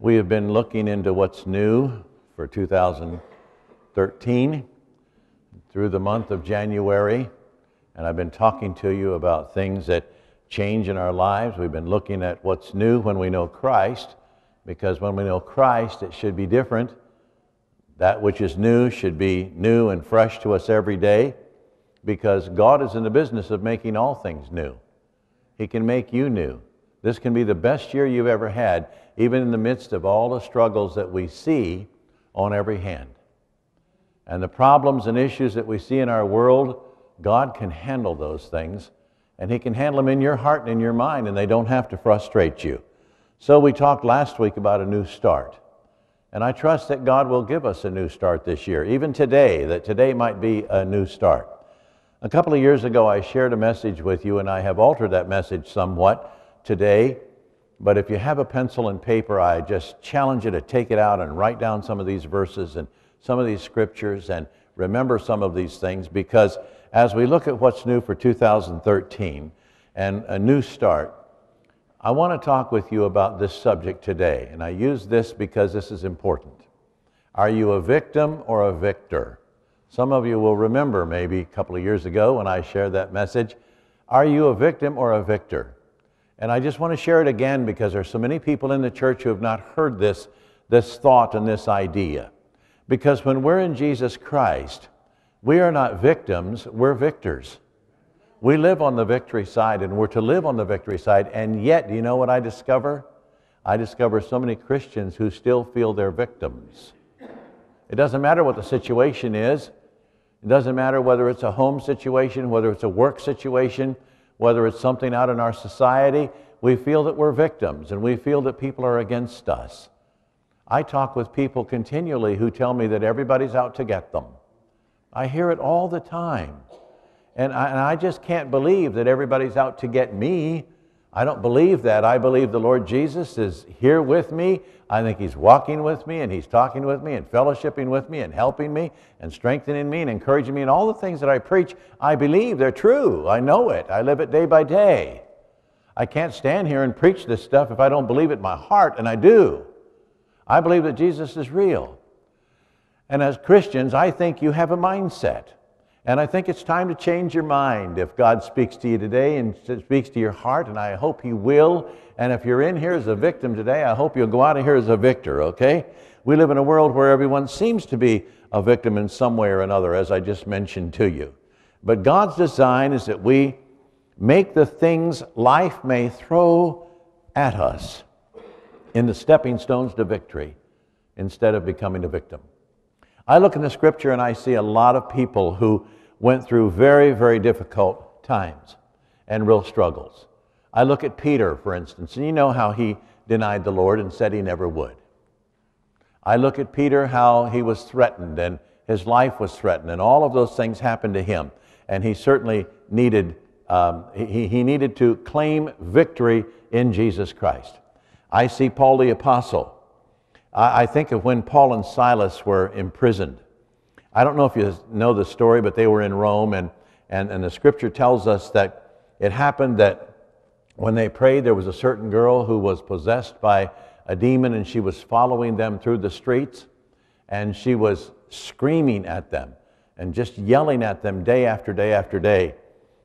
We have been looking into what's new for 2013 through the month of January, and I've been talking to you about things that change in our lives. We've been looking at what's new when we know Christ, because when we know Christ, it should be different. That which is new should be new and fresh to us every day, because God is in the business of making all things new. He can make you new. This can be the best year you've ever had, even in the midst of all the struggles that we see on every hand. And the problems and issues that we see in our world, God can handle those things, and He can handle them in your heart and in your mind, and they don't have to frustrate you. So, we talked last week about a new start. And I trust that God will give us a new start this year, even today, that today might be a new start. A couple of years ago, I shared a message with you, and I have altered that message somewhat today. But if you have a pencil and paper, I just challenge you to take it out and write down some of these verses and some of these scriptures and remember some of these things because as we look at what's new for 2013 and a new start, I want to talk with you about this subject today. And I use this because this is important. Are you a victim or a victor? Some of you will remember maybe a couple of years ago when I shared that message. Are you a victim or a victor? And I just want to share it again because there's so many people in the church who have not heard this, this thought and this idea. Because when we're in Jesus Christ, we are not victims, we're victors. We live on the victory side and we're to live on the victory side. And yet, do you know what I discover? I discover so many Christians who still feel they're victims. It doesn't matter what the situation is. It doesn't matter whether it's a home situation, whether it's a work situation, whether it's something out in our society, we feel that we're victims and we feel that people are against us. I talk with people continually who tell me that everybody's out to get them. I hear it all the time. And I, and I, just can't believe that everybody's out to get me. I don't believe that. I believe the Lord Jesus is here with me. I think He's walking with me and He's talking with me and fellowshipping with me and helping me and strengthening me and encouraging me. And all the things that I preach, I believe they're true. I know it. I live it day by day. I can't stand here and preach this stuff if I don't believe it in my heart, and I do. I believe that Jesus is real. And as Christians, I think you have a mindset. And I think it's time to change your mind if God speaks to you today and speaks to your heart, and I hope He will. And if you're in here as a victim today, I hope you'll go out of here as a victor, okay? We live in a world where everyone seems to be a victim in some way or another, as I just mentioned to you. But God's design is that we make the things life may throw at us into stepping stones to victory instead of becoming a victim. I look in the scripture and I see a lot of people who went through very, very difficult times and real struggles. I look at Peter, for instance, and you know how he denied the Lord and said he never would. I look at Peter, how he was threatened and his life was threatened, and all of those things happened to him. And he certainly needed, um, he, he needed to claim victory in Jesus Christ. I see Paul the Apostle I, I think of when Paul and Silas were imprisoned. I don't know if you know the story, but they were in Rome, and, and, and the scripture tells us that it happened that when they prayed, there was a certain girl who was possessed by a demon, and she was following them through the streets, and she was screaming at them and just yelling at them day after day after day.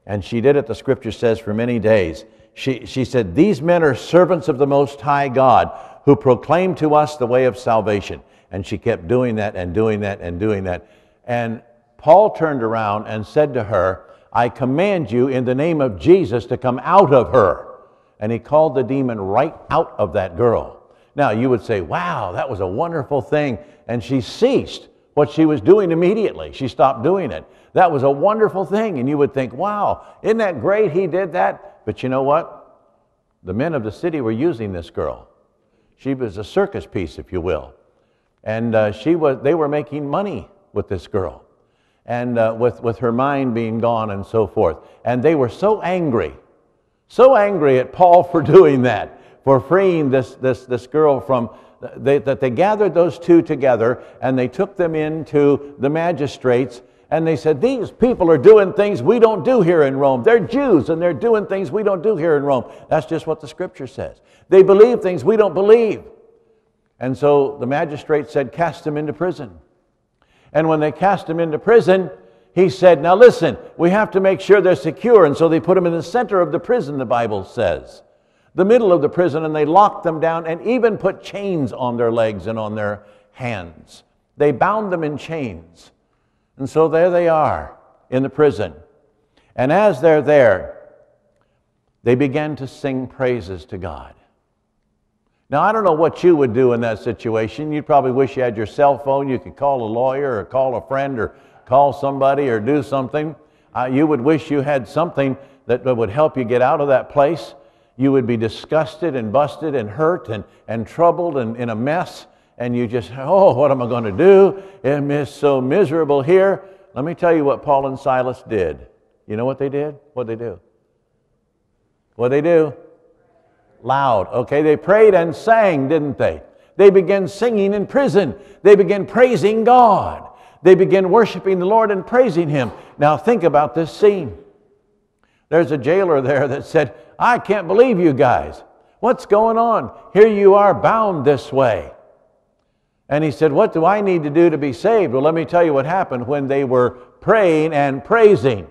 And she did it, the scripture says, for many days. She, she said, These men are servants of the Most High God who proclaim to us the way of salvation. And she kept doing that and doing that and doing that. And Paul turned around and said to her, I command you in the name of Jesus to come out of her. And he called the demon right out of that girl. Now, you would say, wow, that was a wonderful thing. And she ceased what she was doing immediately. She stopped doing it. That was a wonderful thing. And you would think, wow, isn't that great he did that? But you know what? The men of the city were using this girl. She was a circus piece, if you will. And uh, she was, they were making money with this girl and uh, with, with her mind being gone and so forth. And they were so angry, so angry at Paul for doing that, for freeing this, this, this girl from, they, that they gathered those two together and they took them into the magistrates and they said, These people are doing things we don't do here in Rome. They're Jews and they're doing things we don't do here in Rome. That's just what the scripture says. They believe things we don't believe. And so the magistrate said, Cast him into prison. And when they cast him into prison, he said, Now listen, we have to make sure they're secure. And so they put him in the center of the prison, the Bible says, the middle of the prison, and they locked them down and even put chains on their legs and on their hands. They bound them in chains. And so there they are in the prison. And as they're there, they began to sing praises to God. Now, I don't know what you would do in that situation. You'd probably wish you had your cell phone. You could call a lawyer or call a friend or call somebody or do something. Uh, you would wish you had something that would help you get out of that place. You would be disgusted and busted and hurt and, and troubled and in a mess. And you just, oh, what am I going to do? I'm so miserable here. Let me tell you what Paul and Silas did. You know what they did? What they do? What they do? Loud. Okay, they prayed and sang, didn't they? They began singing in prison. They began praising God. They began worshiping the Lord and praising Him. Now, think about this scene. There's a jailer there that said, I can't believe you guys. What's going on? Here you are bound this way. And he said, What do I need to do to be saved? Well, let me tell you what happened when they were praying and praising.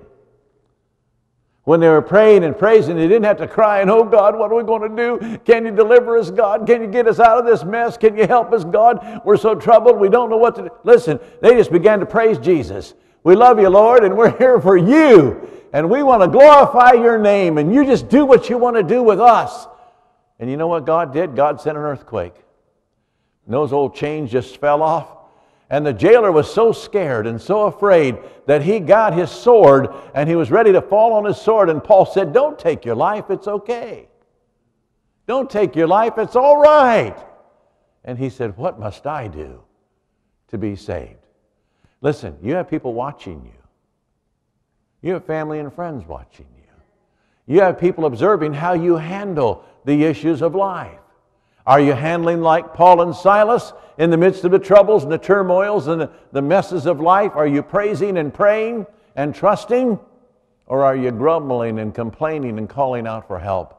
When they were praying and praising, they didn't have to cry and, oh God, what are we going to do? Can you deliver us, God? Can you get us out of this mess? Can you help us, God? We're so troubled, we don't know what to do. Listen, they just began to praise Jesus. We love you, Lord, and we're here for you. And we want to glorify your name, and you just do what you want to do with us. And you know what God did? God sent an earthquake. And those old chains just fell off. And the jailer was so scared and so afraid that he got his sword and he was ready to fall on his sword. And Paul said, Don't take your life, it's okay. Don't take your life, it's all right. And he said, What must I do to be saved? Listen, you have people watching you, you have family and friends watching you, you have people observing how you handle the issues of life. Are you handling like Paul and Silas in the midst of the troubles and the turmoils and the, messes of life? Are you praising and praying and trusting? Or are you grumbling and complaining and calling out for help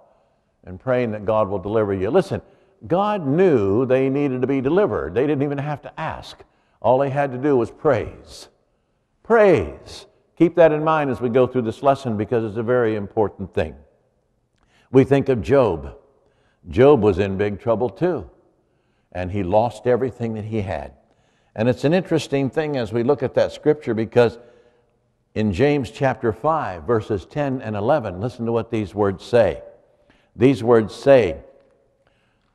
and praying that God will deliver you? Listen, God knew they needed to be delivered. They didn't even have to ask. All they had to do was praise. Praise. Keep that in mind as we go through this lesson because it's a very important thing. We think of Job. Job was in big trouble too, and he lost everything that he had. And it's an interesting thing as we look at that scripture because in James chapter 5, verses 10 and 11, listen to what these words say. These words say,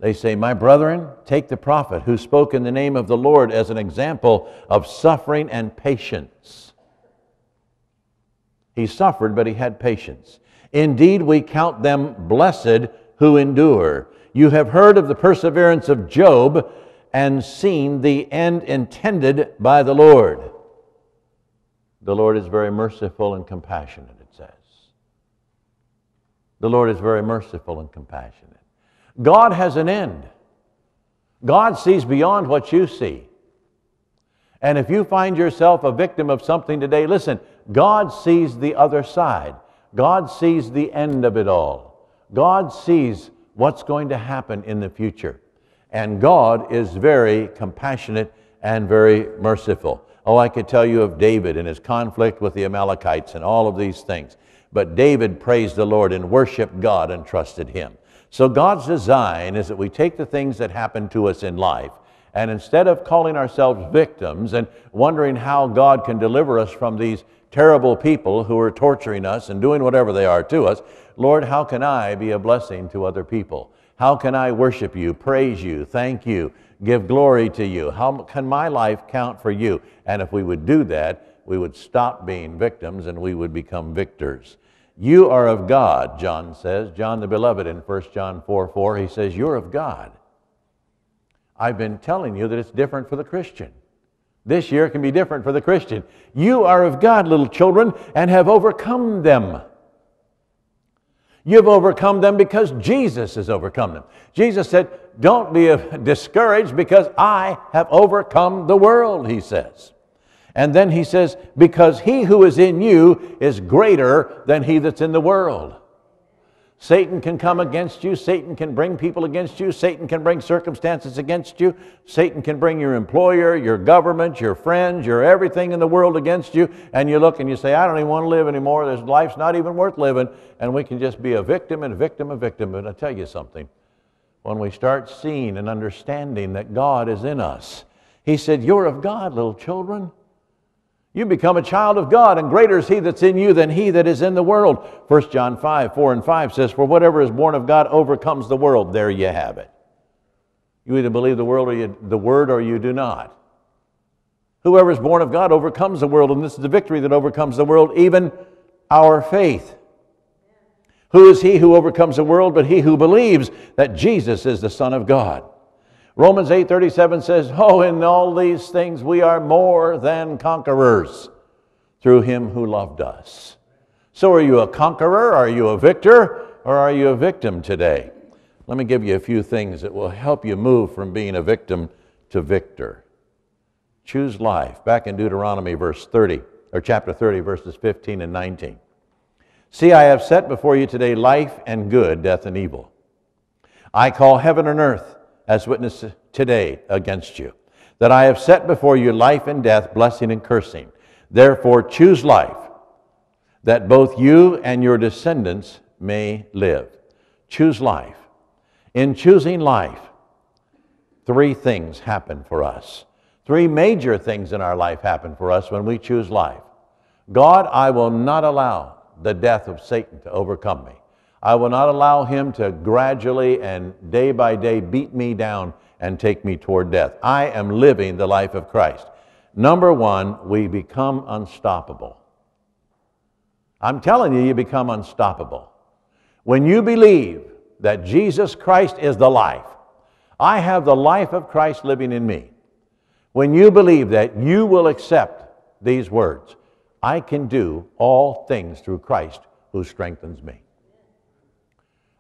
they say, My brethren, take the prophet who spoke in the name of the Lord as an example of suffering and patience. He suffered, but he had patience. Indeed, we count them blessed who endure. You have heard of the perseverance of Job and seen the end intended by the Lord. The Lord is very merciful and compassionate, it says. The Lord is very merciful and compassionate. God has an end. God sees beyond what you see. And if you find yourself a victim of something today, listen, God sees the other side. God sees the end of it all. God sees what's going to happen in the future. And God is very compassionate and very merciful. Oh, I could tell you of David and his conflict with the Amalekites and all of these things. But David praised the Lord and worshiped God and trusted him. So God's design is that we take the things that happen to us in life and instead of calling ourselves victims and wondering how God can deliver us from these terrible people who are torturing us and doing whatever they are to us, Lord, how can I be a blessing to other people? How can I worship you, praise you, thank you, give glory to you? How can my life count for you? And if we would do that, we would stop being victims and we would become victors. You are of God, John says. John the Beloved in 1 John 4 4, he says, You're of God. I've been telling you that it's different for the Christian. This year can be different for the Christian. You are of God, little children, and have overcome them. You've overcome them because Jesus has overcome them. Jesus said, Don't be discouraged because I have overcome the world, he says. And then he says, Because he who is in you is greater than he that's in the world. Satan can come against you. Satan can bring people against you. Satan can bring circumstances against you. Satan can bring your employer, your government, your friends, your everything in the world against you. And you look and you say, I don't even want to live anymore. This life's not even worth living. And we can just be a victim and a victim, and a victim. But I tell you something. When we start seeing and understanding that God is in us, He said, You're of God, little children. You become a child of God, and greater is He that's in you than He that is in the world. 1 John 5, 4 and 5 says, For whatever is born of God overcomes the world. There you have it. You either believe the, world or you, the word or you do not. Whoever is born of God overcomes the world, and this is the victory that overcomes the world, even our faith. Who is he who overcomes the world but he who believes that Jesus is the Son of God? Romans 8:37 says, "Oh, in all these things we are more than conquerors through him who loved us." So are you a conqueror? Are you a victor? Or are you a victim today? Let me give you a few things that will help you move from being a victim to victor. Choose life. Back in Deuteronomy verse 30 or chapter 30 verses 15 and 19. See, I have set before you today life and good, death and evil. I call heaven and earth as witness today against you, that I have set before you life and death, blessing and cursing. Therefore, choose life, that both you and your descendants may live. Choose life. In choosing life, three things happen for us. Three major things in our life happen for us when we choose life. God, I will not allow the death of Satan to overcome me. I will not allow him to gradually and day by day beat me down and take me toward death. I am living the life of Christ. Number one, we become unstoppable. I'm telling you, you become unstoppable. When you believe that Jesus Christ is the life, I have the life of Christ living in me. When you believe that, you will accept these words I can do all things through Christ who strengthens me.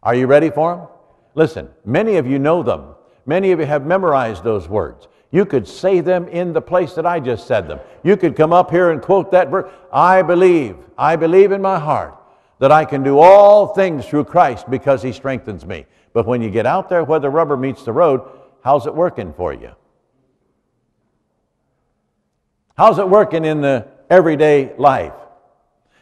Are you ready for them? Listen, many of you know them. Many of you have memorized those words. You could say them in the place that I just said them. You could come up here and quote that verse. I believe, I believe in my heart that I can do all things through Christ because he strengthens me. But when you get out there where the rubber meets the road, how's it working for you? How's it working in the everyday life?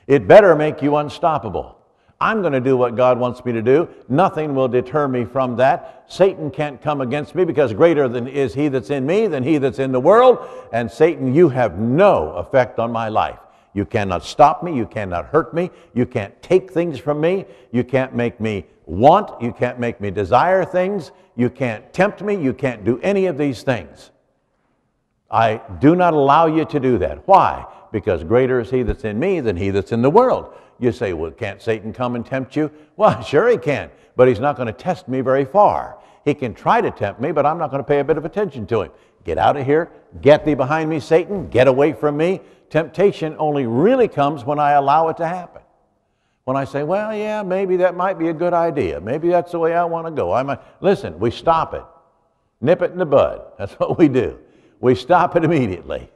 It better make you unstoppable. I'm going to do what God wants me to do. Nothing will deter me from that. Satan can't come against me because greater than is he that's in me than he that's in the world. And Satan, you have no effect on my life. You cannot stop me. You cannot hurt me. You can't take things from me. You can't make me want. You can't make me desire things. You can't tempt me. You can't do any of these things. I do not allow you to do that. Why? Because greater is he that's in me than he that's in the world. You say, well, can't Satan come and tempt you? Well, sure he can, but he's not going to test me very far. He can try to tempt me, but I'm not going to pay a bit of attention to him. Get out of here. Get thee behind me, Satan. Get away from me. Temptation only really comes when I allow it to happen. When I say, well, yeah, maybe that might be a good idea. Maybe that's the way I want to go. I might. Listen, we stop it. Nip it in the bud. That's what we do. We stop it immediately.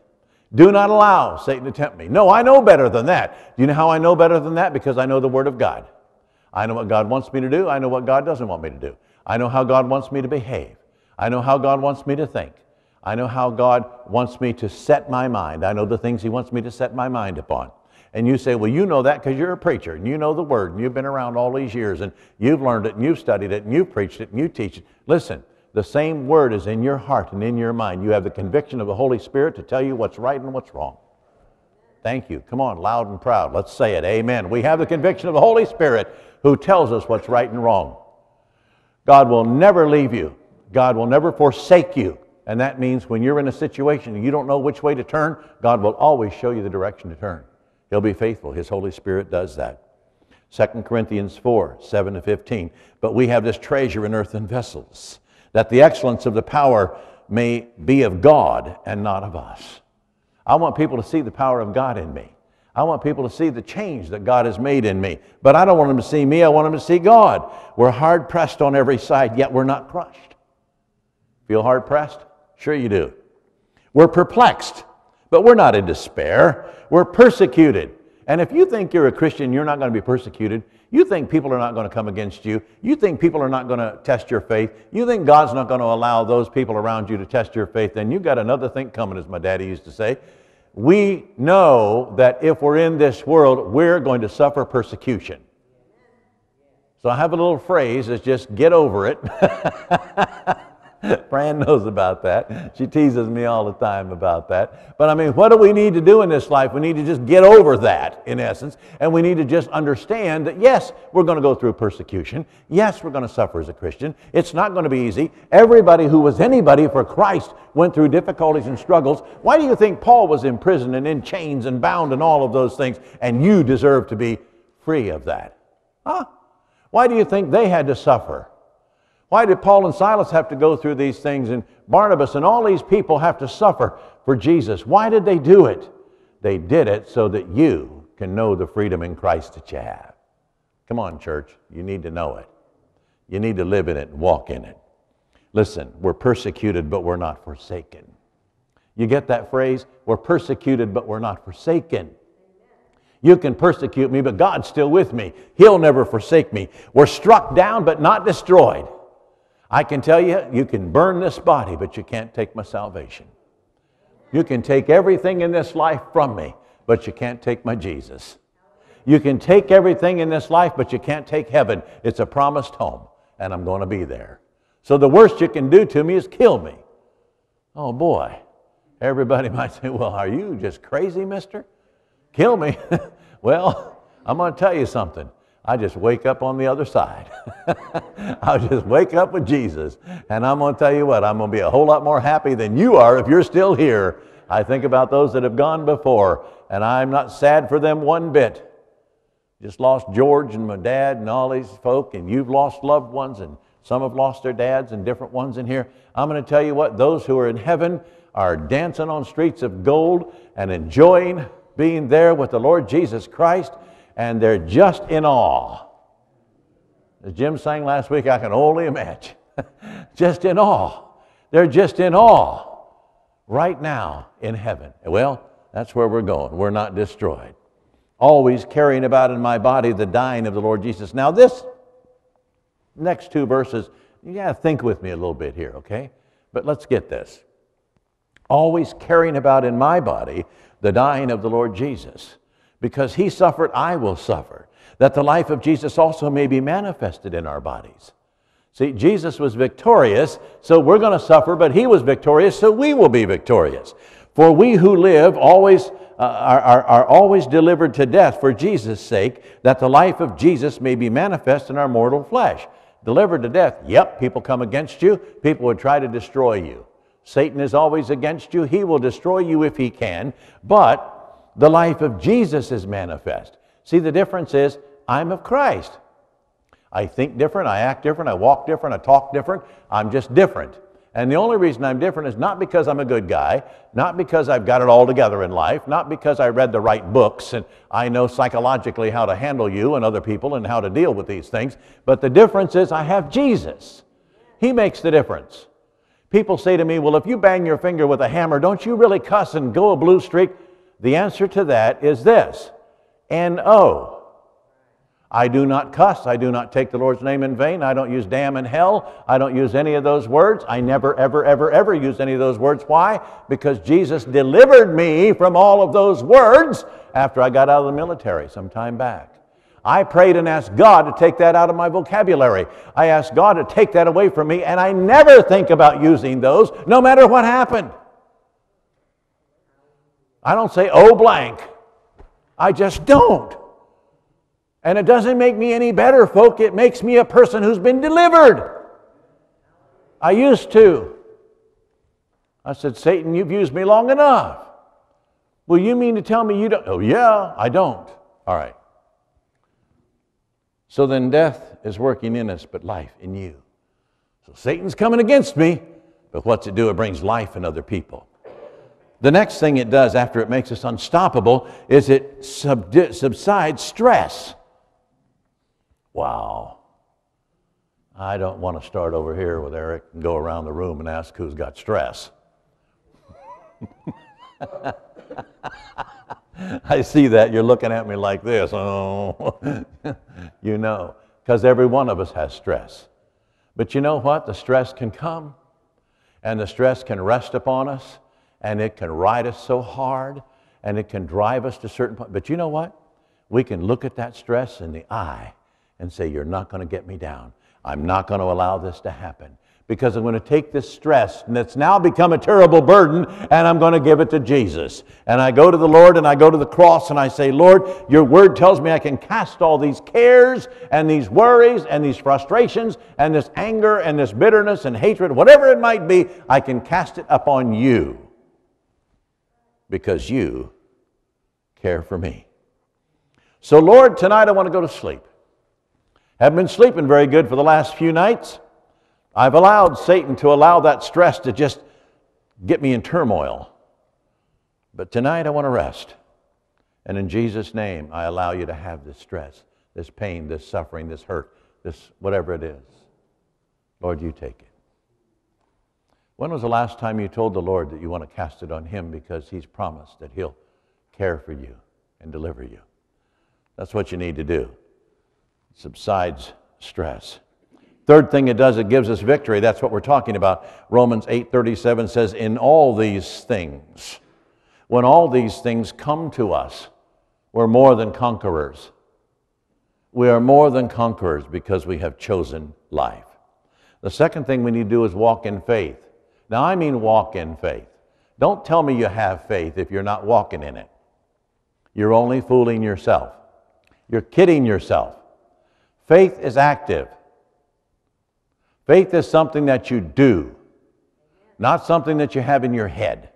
Do not allow Satan to tempt me. No, I know better than that. Do you know how I know better than that? Because I know the Word of God. I know what God wants me to do. I know what God doesn't want me to do. I know how God wants me to behave. I know how God wants me to think. I know how God wants me to set my mind. I know the things He wants me to set my mind upon. And you say, well, you know that because you're a preacher and you know the Word and you've been around all these years and you've learned it and you've studied it and you've preached it and you teach it. Listen, the same word is in your heart and in your mind. You have the conviction of the Holy Spirit to tell you what's right and what's wrong. Thank you. Come on, loud and proud. Let's say it. Amen. We have the conviction of the Holy Spirit who tells us what's right and wrong. God will never leave you, God will never forsake you. And that means when you're in a situation and you don't know which way to turn, God will always show you the direction to turn. He'll be faithful. His Holy Spirit does that. 2 Corinthians 4 7 to 15. But we have this treasure in earthen vessels that the excellence of the power may be of God and not of us. I want people to see the power of God in me. I want people to see the change that God has made in me. But I don't want them to see me, I want them to see God. We're hard pressed on every side, yet we're not crushed. Feel hard pressed? Sure you do. We're perplexed, but we're not in despair. We're persecuted, And if you think you're a Christian, you're not going to be persecuted, you think people are not going to come against you, you think people are not going to test your faith, you think God's not going to allow those people around you to test your faith, then you've got another thing coming, as my daddy used to say. We know that if we're in this world, we're going to suffer persecution. So I have a little phrase that's just get over it. Fran knows about that. She teases me all the time about that. But I mean, what do we need to do in this life? We need to just get over that, in essence. And we need to just understand that, yes, we're going to go through persecution. Yes, we're going to suffer as a Christian. It's not going to be easy. Everybody who was anybody for Christ went through difficulties and struggles. Why do you think Paul was in prison and in chains and bound and all of those things, and you deserve to be free of that? Huh? Why do you think they had to suffer? Why did Paul and Silas have to go through these things and Barnabas and all these people have to suffer for Jesus? Why did they do it? They did it so that you can know the freedom in Christ that you have. Come on, church, you need to know it. You need to live in it and walk in it. Listen, we're persecuted, but we're not forsaken. You get that phrase? We're persecuted, but we're not forsaken. You can persecute me, but God's still with me. He'll never forsake me. We're struck down, but not destroyed. I can tell you, you can burn this body, but you can't take my salvation. You can take everything in this life from me, but you can't take my Jesus. You can take everything in this life, but you can't take heaven. It's a promised home, and I'm going to be there. So the worst you can do to me is kill me. Oh boy. Everybody might say, Well, are you just crazy, mister? Kill me. well, I'm going to tell you something. I just wake up on the other side. I'll just wake up with Jesus. And I'm going to tell you what, I'm going to be a whole lot more happy than you are if you're still here. I think about those that have gone before, and I'm not sad for them one bit. Just lost George and my dad and all these folk, and you've lost loved ones, and some have lost their dads and different ones in here. I'm going to tell you what, those who are in heaven are dancing on streets of gold and enjoying being there with the Lord Jesus Christ and they're just in awe. As Jim sang last week, I can only imagine. just in awe. They're just in awe right now in heaven. Well, that's where we're going. We're not destroyed. Always carrying about in my body the dying of the Lord Jesus. Now, this next two verses, you got to think with me a little bit here, okay? But let's get this. Always carrying about in my body the dying of the Lord Jesus. Because he suffered, I will suffer, that the life of Jesus also may be manifested in our bodies. See, Jesus was victorious, so we're going to suffer, but he was victorious, so we will be victorious. For we who live always uh, are, are, are always delivered to death for Jesus' sake, that the life of Jesus may be manifest in our mortal flesh. Delivered to death, yep, people come against you, people would try to destroy you. Satan is always against you, he will destroy you if he can, but the life of Jesus is manifest. See, the difference is I'm of Christ. I think different, I act different, I walk different, I talk different. I'm just different. And the only reason I'm different is not because I'm a good guy, not because I've got it all together in life, not because I read the right books and I know psychologically how to handle you and other people and how to deal with these things, but the difference is I have Jesus. He makes the difference. People say to me, Well, if you bang your finger with a hammer, don't you really cuss and go a blue streak? The answer to that is this N-O. I do not cuss. I do not take the Lord's name in vain. I don't use damn and hell. I don't use any of those words. I never, ever, ever, ever use any of those words. Why? Because Jesus delivered me from all of those words after I got out of the military some time back. I prayed and asked God to take that out of my vocabulary. I asked God to take that away from me, and I never think about using those, no matter what happened. I don't say, oh, blank. I just don't. And it doesn't make me any better, folk. It makes me a person who's been delivered. I used to. I said, Satan, you've used me long enough. Well, you mean to tell me you don't? Oh, yeah, I don't. All right. So then death is working in us, but life in you. So Satan's coming against me, but what's it do? It brings life in other people. The next thing it does after it makes us unstoppable is it subsides stress. Wow. I don't want to start over here with Eric and go around the room and ask who's got stress. I see that. You're looking at me like this. Oh, you know, because every one of us has stress. But you know what? The stress can come, and the stress can rest upon us, and it can ride us so hard, and it can drive us to certain points. But you know what? We can look at that stress in the eye and say, You're not going to get me down. I'm not going to allow this to happen because I'm going to take this stress and it's now become a terrible burden and I'm going to give it to Jesus. And I go to the Lord and I go to the cross and I say, Lord, your word tells me I can cast all these cares and these worries and these frustrations and this anger and this bitterness and hatred, whatever it might be, I can cast it upon you because you care for me. So, Lord, tonight I want to go to sleep. Haven't been sleeping very good for the last few nights. I've allowed Satan to allow that stress to just get me in turmoil. But tonight I want to rest. And in Jesus' name, I allow you to have this stress, this pain, this suffering, this hurt, this whatever it is. Lord, you take it. When was the last time you told the Lord that you want to cast it on Him because He's promised that He'll care for you and deliver you? That's what you need to do. It subsides stress. Third thing it does, it gives us victory. That's what we're talking about. Romans 8:37 says, "In all these things, when all these things come to us, we're more than conquerors. We are more than conquerors because we have chosen life." The second thing we need to do is walk in faith. Now, I mean walk in faith. Don't tell me you have faith if you're not walking in it. You're only fooling yourself. You're kidding yourself. Faith is active. Faith is something that you do, not something that you have in your head.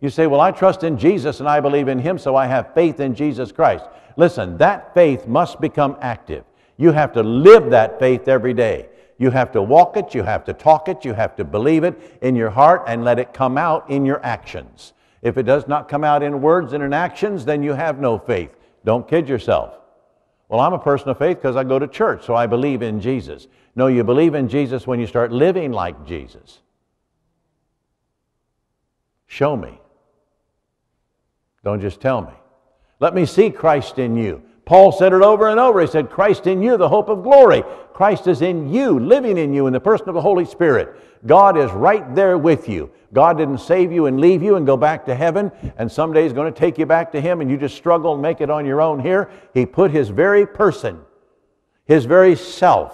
You say, Well, I trust in Jesus and I believe in Him, so I have faith in Jesus Christ. Listen, that faith must become active. You have to live that faith every day. You have to walk it, you have to talk it, you have to believe it in your heart and let it come out in your actions. If it does not come out in words and in actions, then you have no faith. Don't kid yourself. Well, I'm a person of faith because I go to church, so I believe in Jesus. No, you believe in Jesus when you start living like Jesus. Show me. Don't just tell me. Let me see Christ in you. Paul said it over and over. He said, Christ in you, the hope of glory. Christ is in you, living in you in the person of the Holy Spirit. God is right there with you. God didn't save you and leave you and go back to heaven, and someday He's going to take you back to Him and you just struggle and make it on your own here. He put His very person, His very self,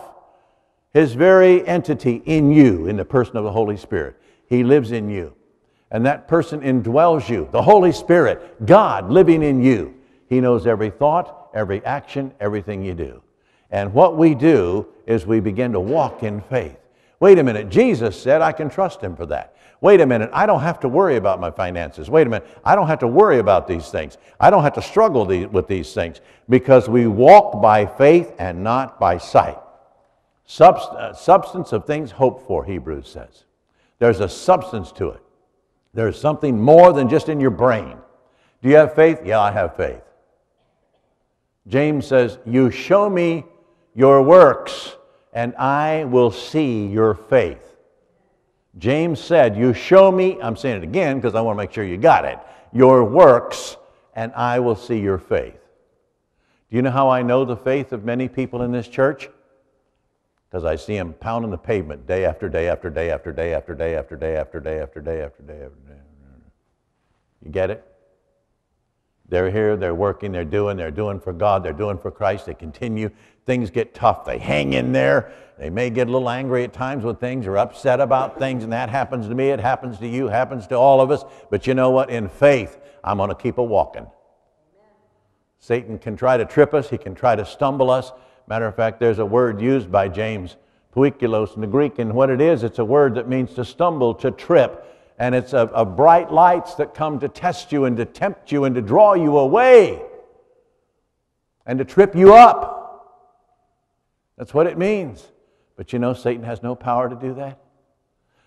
His very entity in you in the person of the Holy Spirit. He lives in you. And that person indwells you, the Holy Spirit, God living in you. He knows every thought, every action, everything you do. And what we do is we begin to walk in faith. Wait a minute, Jesus said I can trust him for that. Wait a minute, I don't have to worry about my finances. Wait a minute, I don't have to worry about these things. I don't have to struggle with these things because we walk by faith and not by sight. Subst- uh, substance of things hoped for, Hebrews says. There's a substance to it. There's something more than just in your brain. Do you have faith? Yeah, I have faith. James says, You show me your works, and I will see your faith. James said, You show me, I'm saying it again because I want to make sure you got it, your works, and I will see your faith. Do you know how I know the faith of many people in this church? Because I see them pounding the pavement day after day after day after day after day after day after day after day after day after day. You get it? They're here, they're working, they're doing, they're doing for God, they're doing for Christ, they continue. Things get tough, they hang in there. They may get a little angry at times with things or upset about things, and that happens to me, it happens to you, happens to all of us. But you know what? In faith, I'm going to keep a walking. Satan can try to trip us, he can try to stumble us. Matter of fact, there's a word used by James poikilos in the Greek, and what it is, it's a word that means to stumble, to trip and it's of, of bright lights that come to test you and to tempt you and to draw you away and to trip you up. That's what it means. But you know, Satan has no power to do that.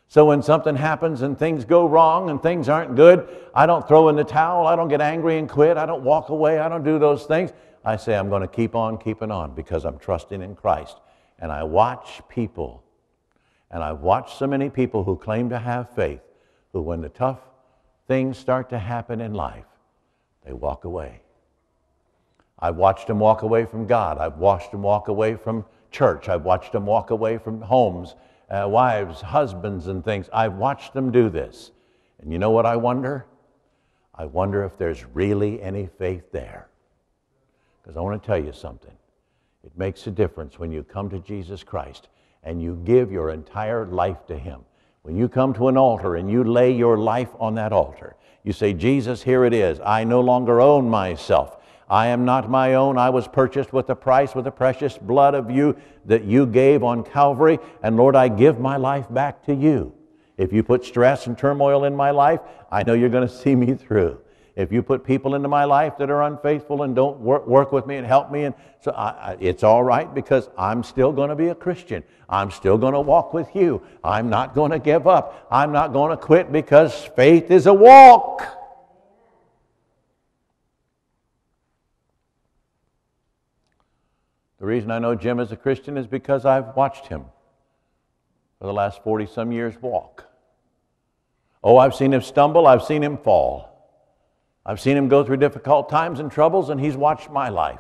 So when something happens and things go wrong and things aren't good, I don't throw in the towel. I don't get angry and quit. I don't walk away. I don't do those things. I say, I'm going to keep on keeping on because I'm trusting in Christ. And I watch people, and I've watched so many people who claim to have faith but when the tough things start to happen in life, they walk away. I've watched them walk away from God. I've watched them walk away from church. I've watched them walk away from homes, uh, wives, husbands, and things. I've watched them do this. And you know what I wonder? I wonder if there's really any faith there. Because I want to tell you something. It makes a difference when you come to Jesus Christ and you give your entire life to Him. When you come to an altar and you lay your life on that altar, you say, Jesus, here it is. I no longer own myself. I am not my own. I was purchased with a price, with the precious blood of you that you gave on Calvary. And Lord, I give my life back to you. If you put stress and turmoil in my life, I know you're going to see me through. If you put people into my life that are unfaithful and don't work, work with me and help me, and so I, I, it's all right because I'm still going to be a Christian. I'm still going to walk with you. I'm not going to give up. I'm not going to quit because faith is a walk. The reason I know Jim is a Christian is because I've watched him for the last 40 some years walk. Oh, I've seen him stumble, I've seen him fall. I've seen him go through difficult times and troubles, and he's watched my life.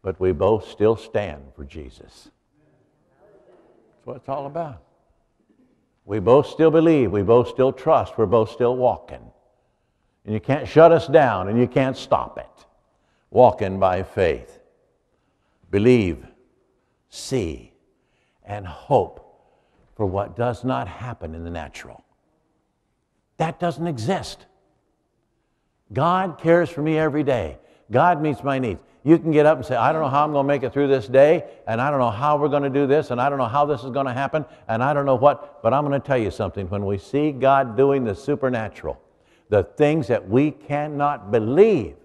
But we both still stand for Jesus. That's what it's all about. We both still believe, we both still trust, we're both still walking. And you can't shut us down, and you can't stop it. Walking by faith. Believe, see, and hope for what does not happen in the natural. That doesn't exist. God cares for me every day. God meets my needs. You can get up and say, I don't know how I'm going to make it through this day, and I don't know how we're going to do this, and I don't know how this is going to happen, and I don't know what, but I'm going to tell you something. When we see God doing the supernatural, the things that we cannot believe,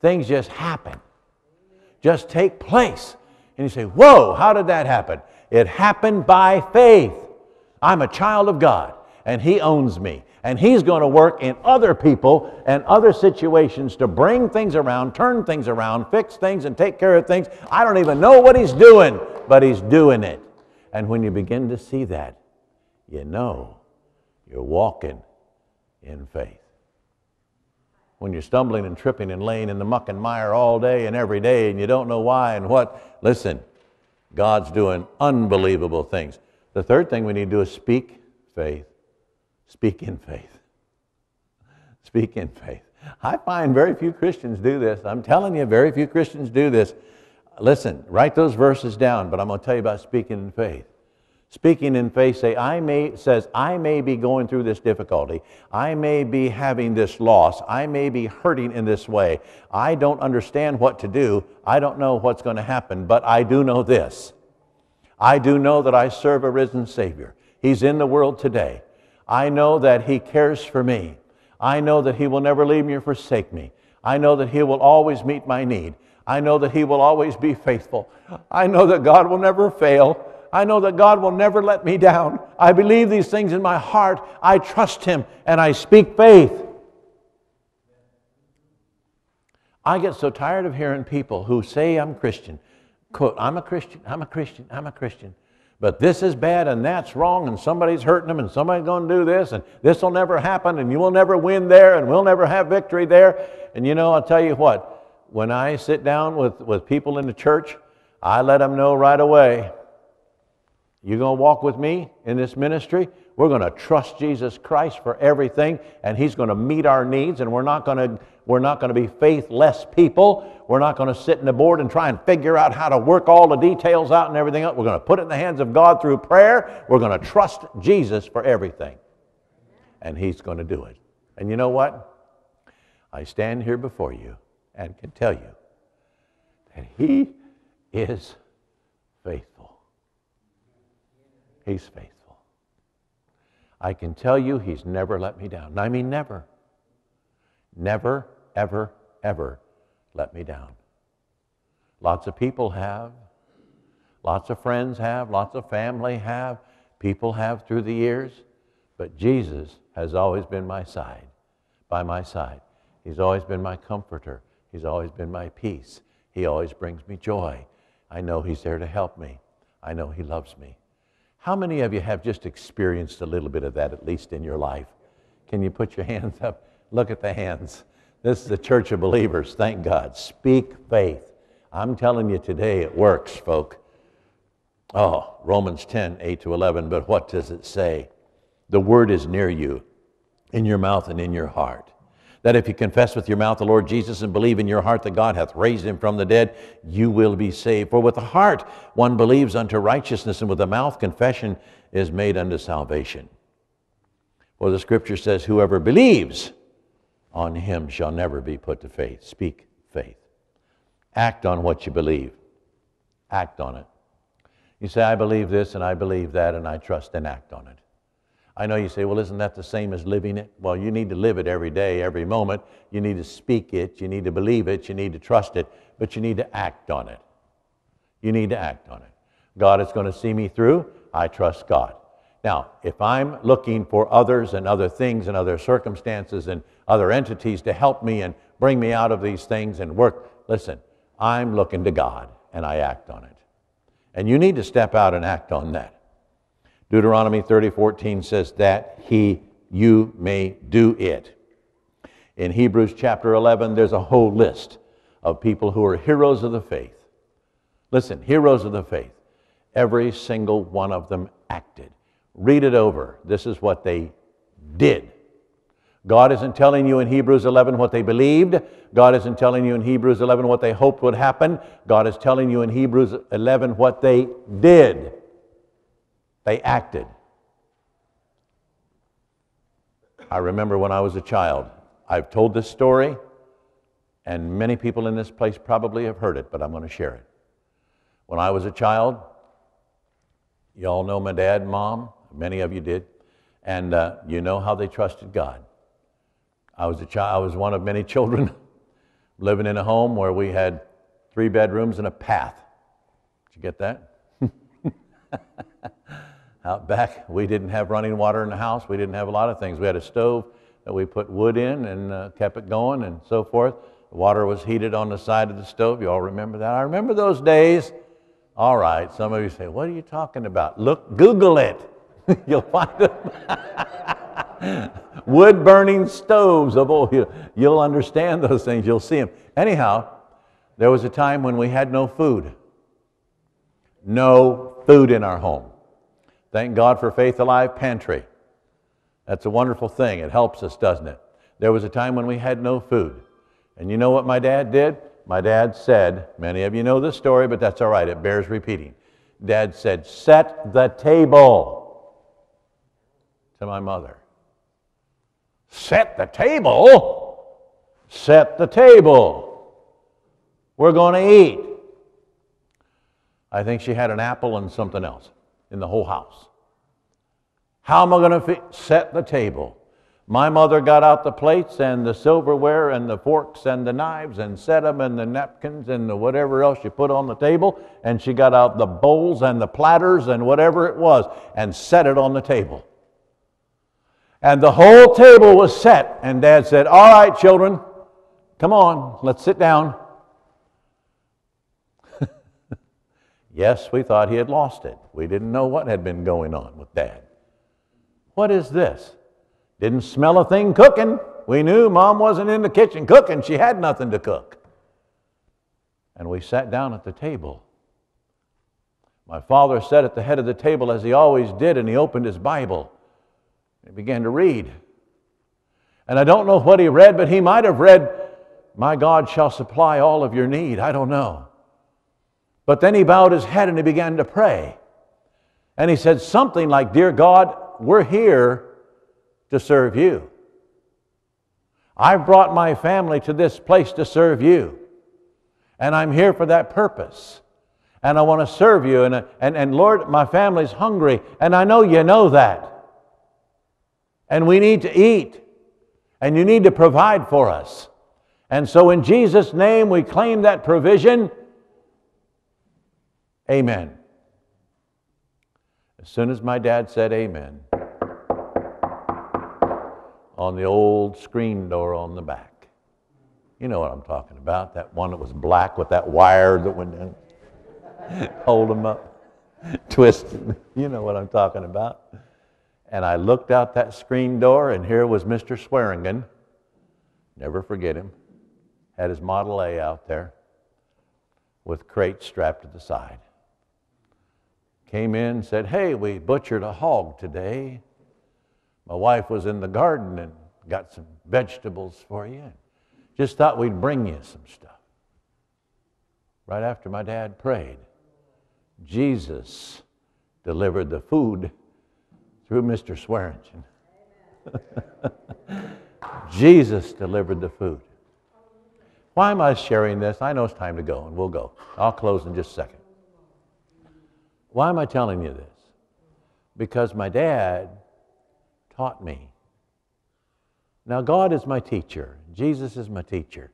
things just happen, just take place. And you say, Whoa, how did that happen? It happened by faith. I'm a child of God, and He owns me and He's going to work in other people and other situations to bring things around, turn things around, fix things, and take care of things. I don't even know what He's doing, but He's doing it. And when you begin to see that, you know you're walking in faith. When you're stumbling and tripping and laying in the muck and mire all day and every day and you don't know why and what, listen, God's doing unbelievable things. The third thing we need to do is speak faith. Speak in faith. Speak in faith. I find very few Christians do this. I'm telling you, very few Christians do this. Listen, write those verses down, but I'm going to tell you about speaking in faith. Speaking in faith say, I may, says, I may be going through this difficulty. I may be having this loss. I may be hurting in this way. I don't understand what to do. I don't know what's going to happen, but I do know this. I do know that I serve a risen Savior. He's in the world today. I know that He cares for me. I know that He will never leave me or forsake me. I know that He will always meet my need. I know that He will always be faithful. I know that God will never fail. I know that God will never let me down. I believe these things in my heart. I trust Him and I speak faith. I get so tired of hearing people who say I'm Christian. Quote, I'm a Christian, I'm a Christian, I'm a Christian but this is bad and that's wrong and somebody's hurting them and somebody's going to do this and this will never happen and you will never win there and we'll never have victory there. And you know, I'll tell you what, when I sit down with, with people in the church, I let them know right away, you're going to walk with me in this ministry? We're going to trust Jesus Christ for everything, and He's going to meet our needs, and we're not going to, we're not going to be faithless people. We're not going to sit in the board and try and figure out how to work all the details out and everything else. We're going to put it in the hands of God through prayer. We're going to trust Jesus for everything, and He's going to do it. And you know what? I stand here before you and can tell you that He is faithful. He's faithful. I can tell you he's never let me down. I mean, never. Never, ever, ever let me down. Lots of people have. Lots of friends have. Lots of family have. People have through the years. But Jesus has always been my side, by my side. He's always been my comforter. He's always been my peace. He always brings me joy. I know He's there to help me. I know He loves me. How many of you have just experienced a little bit of that, at least in your life? Can you put your hands up? Look at the hands. This is the church of believers, thank God. Speak faith. I'm telling you today, it works, folk. Oh, Romans 10, 8 to 11, but what does it say? The word is near you, in your mouth and in your heart. That if you confess with your mouth the Lord Jesus and believe in your heart that God hath raised him from the dead, you will be saved. For with the heart one believes unto righteousness, and with the mouth confession is made unto salvation. For the scripture says, Whoever believes on him shall never be put to faith. Speak faith. Act on what you believe. Act on it. You say, I believe this and I believe that and I trust and act on it. I know you say, well, isn't that the same as living it? Well, you need to live it every day, every moment. You need to speak it, you need to believe it, you need to trust it, but you need to act on it. You need to act on it. God is going to see me through. I trust God. Now, if I'm looking for others and other things and other circumstances and other entities to help me and bring me out of these things and work, listen, I'm looking to God and I act on it. And you need to step out and act on that. Deuteronomy 30, 14 says that he, you may do it. In Hebrews chapter 11, there's a whole list of people who are heroes of the faith. Listen, heroes of the faith. Every single one of them acted. Read it over. This is what they did. God isn't telling you in Hebrews 11 what they believed. God isn't telling you in Hebrews 11 what they hoped would happen. God is telling you in Hebrews 11 what they did. They acted. I remember when I was a child. I've told this story, and many people in this place probably have heard it, but I'm going to share it. When I was a child, you all know my dad mom, many of you did, and uh, you know how they trusted God. I was a child, I was one of many children living in a home where we had three bedrooms and a path. Did you get that? Out back, we didn't have running water in the house. We didn't have a lot of things. We had a stove that we put wood in and uh, kept it going and so forth. The water was heated on the side of the stove. You all remember that? I remember those days. All right, some of you say, What are you talking about? Look, Google it. You'll find it. wood burning stoves of oil. You'll understand those things. You'll see them. Anyhow, there was a time when we had no food. No food in our home. Thank God for Faith Alive Pantry. That's a wonderful thing. It helps us, doesn't it? There was a time when we had no food. And you know what my dad did? My dad said, many of you know this story, but that's all right, it bears repeating. Dad said, Set the table to my mother. Set the table? Set the table. We're going to eat. I think she had an apple and something else in the whole house. How am I going to set the table? My mother got out the plates and the silverware and the forks and the knives and set them and the napkins and the whatever else you put on the table. And she got out the bowls and the platters and whatever it was and set it on the table. And the whole table was set. And Dad said, All right, children, come on, let's sit down. Yes, we thought he had lost it. We didn't know what had been going on with Dad. What is this? Didn't smell a thing cooking. We knew Mom wasn't in the kitchen cooking. She had nothing to cook. And we sat down at the table. My father sat at the head of the table as he always did, and he opened his Bible. He began to read. And I don't know what he read, but he might have read, My God shall supply all of your need. I don't know. But then he bowed his head and he began to pray. And he said something like, Dear God, we're here to serve you. I've brought my family to this place to serve you. And I'm here for that purpose. And I want to serve you. And, and, and Lord, my family's hungry. And I know you know that. And we need to eat. And you need to provide for us. And so, in Jesus' name, we claim that provision Amen. As soon as my dad said amen, on the old screen door on the back. You know what I'm talking about, that one that was black with that wire that went in. Hold them up, twist. You know what I'm talking about. And I looked out that screen door, and here was Mr. Swearingen Never forget him. Had his Model A out there with crates strapped to the side. Came in, said, Hey, we butchered a hog today. My wife was in the garden and got some vegetables for you. Just thought we'd bring you some stuff. Right after my dad prayed, Jesus delivered the food through Mr. Swearingen. Jesus delivered the food. Why am I sharing this? I know it's time to go, and we'll go. I'll close in just a second. Why am I telling you this? Because my dad taught me. Now, God is my teacher, Jesus is my teacher,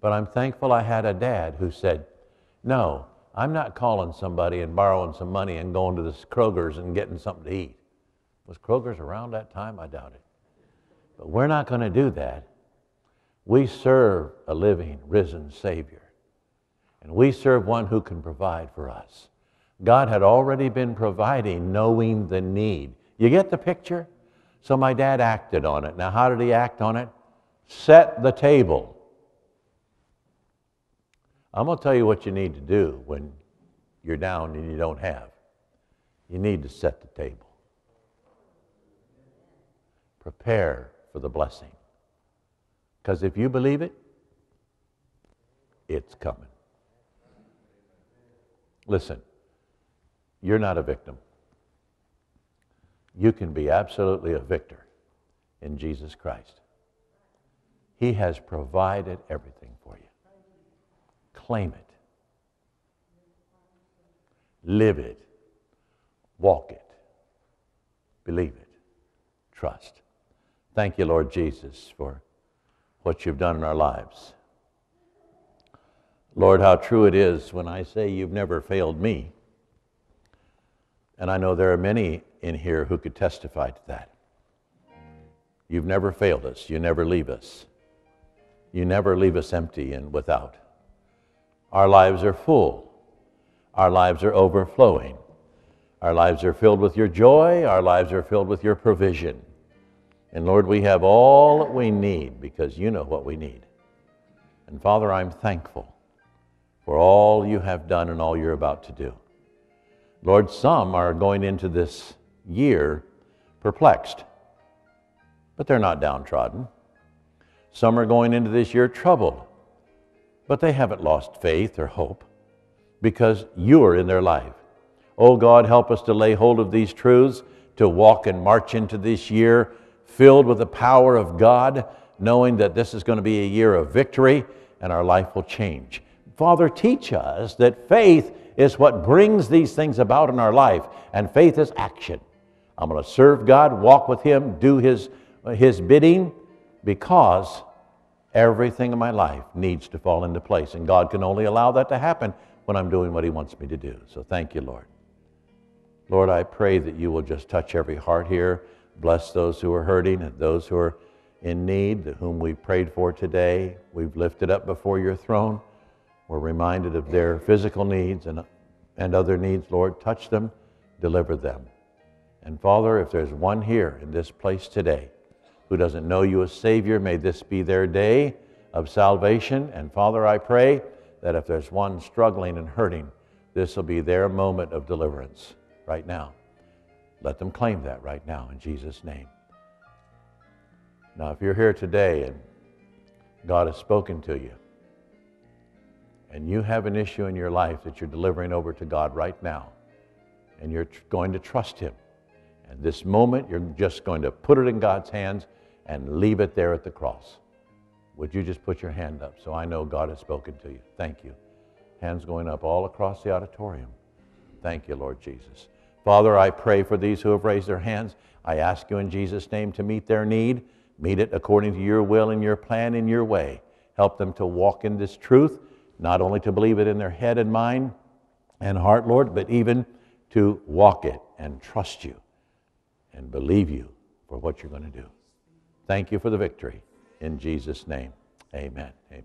but I'm thankful I had a dad who said, No, I'm not calling somebody and borrowing some money and going to the Kroger's and getting something to eat. Was Kroger's around that time? I doubt it. But we're not going to do that. We serve a living, risen Savior. And we serve one who can provide for us. God had already been providing, knowing the need. You get the picture? So my dad acted on it. Now, how did he act on it? Set the table. I'm going to tell you what you need to do when you're down and you don't have. You need to set the table. Prepare for the blessing. Because if you believe it, it's coming. Listen, you're not a victim. You can be absolutely a victor in Jesus Christ. He has provided everything for you. Claim it, live it, walk it, believe it, trust. Thank you, Lord Jesus, for what you've done in our lives. Lord, how true it is when I say you've never failed me. And I know there are many in here who could testify to that. You've never failed us. You never leave us. You never leave us empty and without. Our lives are full. Our lives are overflowing. Our lives are filled with your joy. Our lives are filled with your provision. And Lord, we have all that we need because you know what we need. And Father, I'm thankful for all you have done and all you're about to do. Lord, some are going into this year perplexed, but they're not downtrodden. Some are going into this year troubled, but they haven't lost faith or hope because you are in their life. Oh God, help us to lay hold of these truths, to walk and march into this year filled with the power of God, knowing that this is going to be a year of victory and our life will change. Father, teach us that faith is what brings these things about in our life, and faith is action. I'm going to serve God, walk with Him, do His, his bidding, because everything in my life needs to fall into place. And God can only allow that to happen when I'm doing what He wants me to do. So thank you, Lord. Lord, I pray that you will just touch every heart here. Bless those who are hurting and those who are in need, whom we prayed for today. We've lifted up before your throne. We're reminded of their physical needs and, and other needs. Lord, touch them, deliver them. And Father, if there's one here in this place today who doesn't know you as Savior, may this be their day of salvation. And Father, I pray that if there's one struggling and hurting, this will be their moment of deliverance right now. Let them claim that right now in Jesus' name. Now, if you're here today and God has spoken to you, and you have an issue in your life that you're delivering over to God right now, and you're tr- going to trust Him, and this moment you're just going to put it in God's hands and leave it there at the cross. Would you just put your hand up so I know God has spoken to you? Thank you. Hands going up all across the auditorium. Thank you, Lord Jesus. Father, I pray for these who have raised their hands. I ask you in Jesus' name to meet their need, meet it according to your will and your plan and your way. Help them to walk in this truth, not only to believe it in their head and mind and heart, Lord, but even to walk it and trust you and believe you for what you're going to do. Thank you for the victory. In Jesus' name, amen. amen.